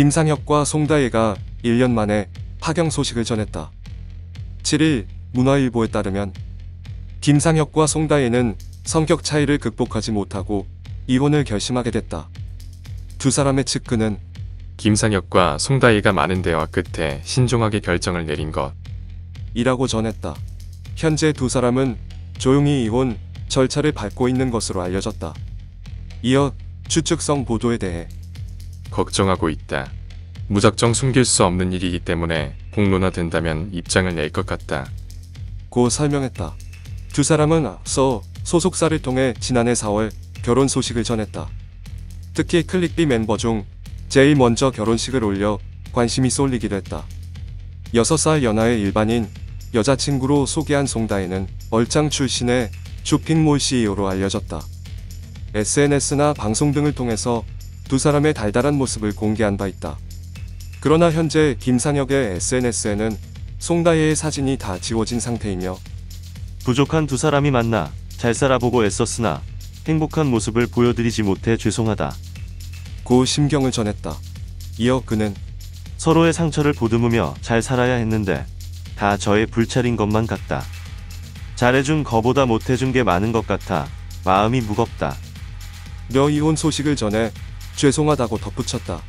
김상혁과 송다혜가 1년 만에 파경 소식을 전했다. 7일 문화일보에 따르면 김상혁과 송다혜는 성격 차이를 극복하지 못하고 이혼을 결심하게 됐다. 두 사람의 측근은 김상혁과 송다희가 많은 대화 끝에 신중하게 결정을 내린 것. 이라고 전했다. 현재 두 사람은 조용히 이혼 절차를 밟고 있는 것으로 알려졌다. 이어 추측성 보도에 대해 걱정하고 있다. 무작정 숨길 수 없는 일이기 때문에 공론화된다면 입장을 낼 것 같다. 고 설명했다. 두 사람은 앞서 소속사를 통해 지난해 4월 결혼 소식을 전했다. 특히 클릭비 멤버 중 제일 먼저 결혼식을 올려 관심이 쏠리기도 했다. 6살 연하의 일반인 여자친구로 소개한 송다혜는 얼짱 출신의 쇼핑몰 CEO로 알려졌다. SNS나 방송 등을 통해서 두 사람의 달달한 모습을 공개한 바 있다. 그러나 현재 김상혁의 SNS에는 송다혜의 사진이 다 지워진 상태이며 부족한 두 사람이 만나 잘 살아보고 애썼으나 행복한 모습을 보여드리지 못해 죄송하다. 고 심경을 전했다. 이어 그는 서로의 상처를 보듬으며 잘 살아야 했는데 다 저의 불찰인 것만 같다. 잘해준 거보다 못해준 게 많은 것 같아 마음이 무겁다. 며 이혼 소식을 전해 죄송하다고 덧붙였다.